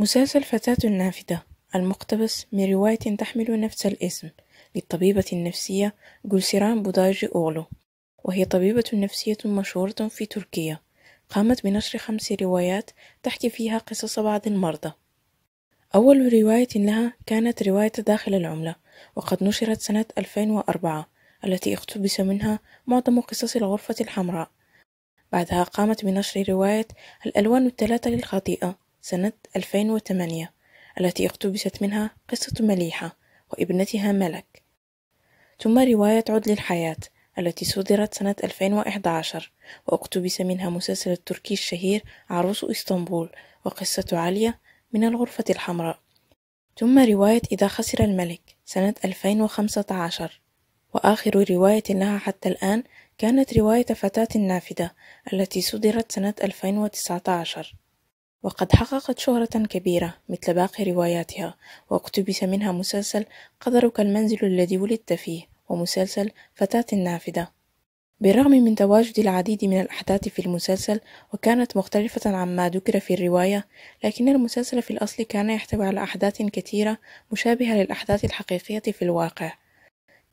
مسلسل فتاة النافذة المقتبس من رواية تحمل نفس الاسم للطبيبة النفسية جولسيران بوداجي أوغلو وهي طبيبة نفسية مشهورة في تركيا. قامت بنشر خمس روايات تحكي فيها قصص بعض المرضى. أول رواية لها كانت رواية داخل العملة وقد نشرت سنة 2004 التي اقتبس منها معظم قصص الغرفة الحمراء. بعدها قامت بنشر رواية الألوان الثلاثة للخطيئة سنة 2008 التي اقتبست منها قصة مليحة وابنتها ملك. ثم رواية عد للحياة التي صدرت سنة 2011 واقتبس منها مسلسل التركي الشهير عروس إسطنبول وقصة عليا من الغرفة الحمراء. ثم رواية إذا خسر الملك سنة 2015 وآخر رواية لها حتى الآن كانت رواية فتاة النافذة التي صدرت سنة 2019 وقد حققت شهرة كبيرة مثل باقي رواياتها وأقتبس منها مسلسل قدرك المنزل الذي ولدت فيه ومسلسل فتاة النافذة. بالرغم من تواجد العديد من الأحداث في المسلسل وكانت مختلفة عما ذكر في الرواية لكن المسلسل في الأصل كان يحتوي على أحداث كثيرة مشابهة للأحداث الحقيقية في الواقع.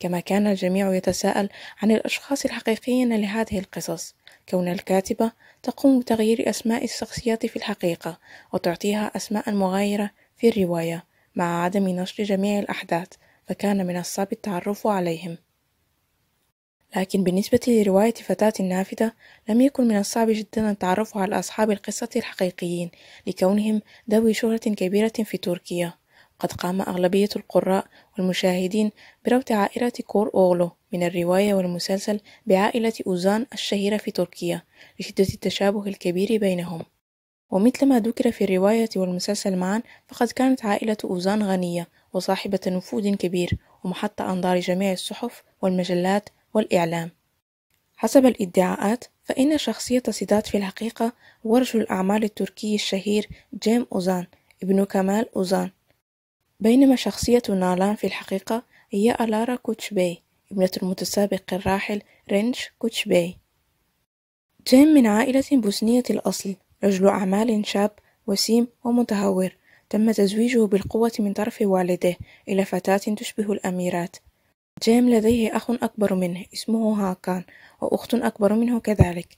كما كان الجميع يتساءل عن الأشخاص الحقيقيين لهذه القصص. كون الكاتبة تقوم بتغيير أسماء الشخصيات في الحقيقة وتعطيها أسماء مغايرة في الرواية مع عدم نشر جميع الأحداث فكان من الصعب التعرف عليهم. لكن بالنسبة لرواية فتاة النافذة لم يكن من الصعب جدا التعرف على أصحاب القصة الحقيقيين لكونهم ذوي شهرة كبيرة في تركيا. قد قام أغلبية القراء والمشاهدين بربط عائلة كور أوغلو من الرواية والمسلسل بعائلة أوزان الشهيرة في تركيا لشدة التشابه الكبير بينهم. ومثل ما ذكر في الرواية والمسلسل معا فقد كانت عائلة أوزان غنية وصاحبة نفوذ كبير ومحط أنظار جميع الصحف والمجلات والإعلام. حسب الإدعاءات فإن شخصية سيدات في الحقيقة هو رجل الأعمال التركي الشهير جيم أوزان ابن كمال أوزان. بينما شخصية نالان في الحقيقة هي ألارا كوتشبي ابنة المتسابق الراحل رينش كوتشبي. جيم من عائلة بوسنية الأصل. رجل أعمال شاب وسيم ومتهور. تم تزويجه بالقوة من طرف والده إلى فتاة تشبه الأميرات. جيم لديه أخ أكبر منه اسمه هاكان وأخت أكبر منه كذلك.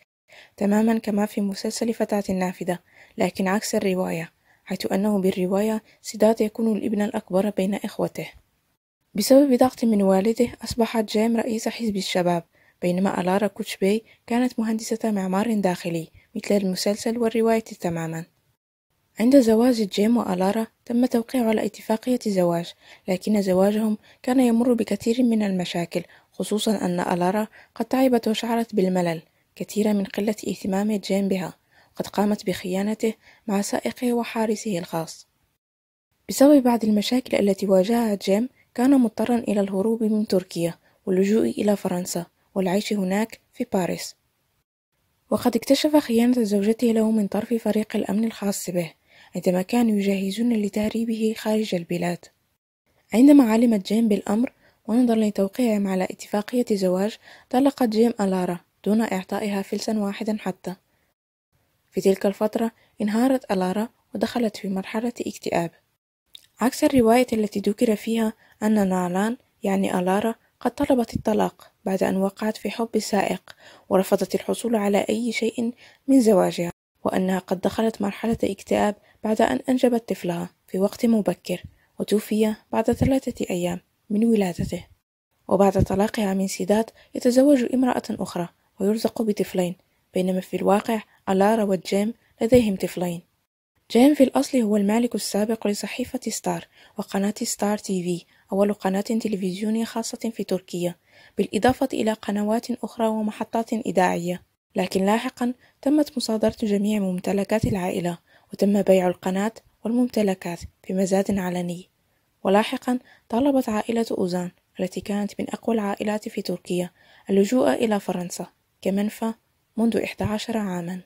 تماما كما في مسلسل فتاة النافذة لكن عكس الرواية حيث أنه بالرواية سداد يكون الابن الأكبر بين إخوته. بسبب ضغط من والده أصبح جيم رئيس حزب الشباب بينما ألارا كوتشبي كانت مهندسة معمار داخلي مثل المسلسل والرواية تماما. عند زواج جيم وألارا تم توقيع على اتفاقية زواج لكن زواجهم كان يمر بكثير من المشاكل خصوصا أن ألارا قد تعبت وشعرت بالملل كثيرا من قلة اهتمام جيم بها قد قامت بخيانته مع سائقه وحارسه الخاص. بسبب بعض المشاكل التي واجهها جيم كان مضطرا إلى الهروب من تركيا واللجوء إلى فرنسا والعيش هناك في باريس. وقد اكتشف خيانة زوجته له من طرف فريق الأمن الخاص به عندما كانوا يجهزون لتهريبه خارج البلاد. عندما علمت جيم بالأمر ونظرا لتوقيعهم على اتفاقية زواج طلقت جيم ألارا دون إعطائها فلسا واحدا حتى. في تلك الفترة انهارت ألارا ودخلت في مرحلة اكتئاب. عكس الرواية التي ذكر فيها أن نالان يعني ألارا قد طلبت الطلاق بعد أن وقعت في حب سائق ورفضت الحصول على أي شيء من زواجها وأنها قد دخلت مرحلة اكتئاب بعد أن أنجبت طفلها في وقت مبكر وتوفي بعد ثلاثة أيام من ولادته. وبعد طلاقها من سيدات يتزوج امرأة أخرى ويرزق بطفلين بينما في الواقع ألارا وجيم لديهم طفلين. جيم في الأصل هو المالك السابق لصحيفة ستار وقناة ستار تي في أول قناة تلفزيونية خاصة في تركيا بالإضافة إلى قنوات أخرى ومحطات إذاعية. لكن لاحقا تمت مصادرة جميع ممتلكات العائلة وتم بيع القناة والممتلكات بمزاد علني. ولاحقا طالبت عائلة أوزان التي كانت من أقوى العائلات في تركيا اللجوء إلى فرنسا كمنفى منذ 11 عاما.